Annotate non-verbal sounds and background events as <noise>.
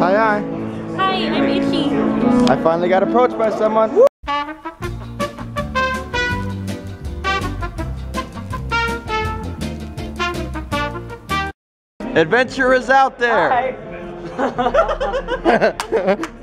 Hi, hi. Hi, I'm Itchy. I finally got approached by someone. Woo! Adventure is out there. Hi. <laughs>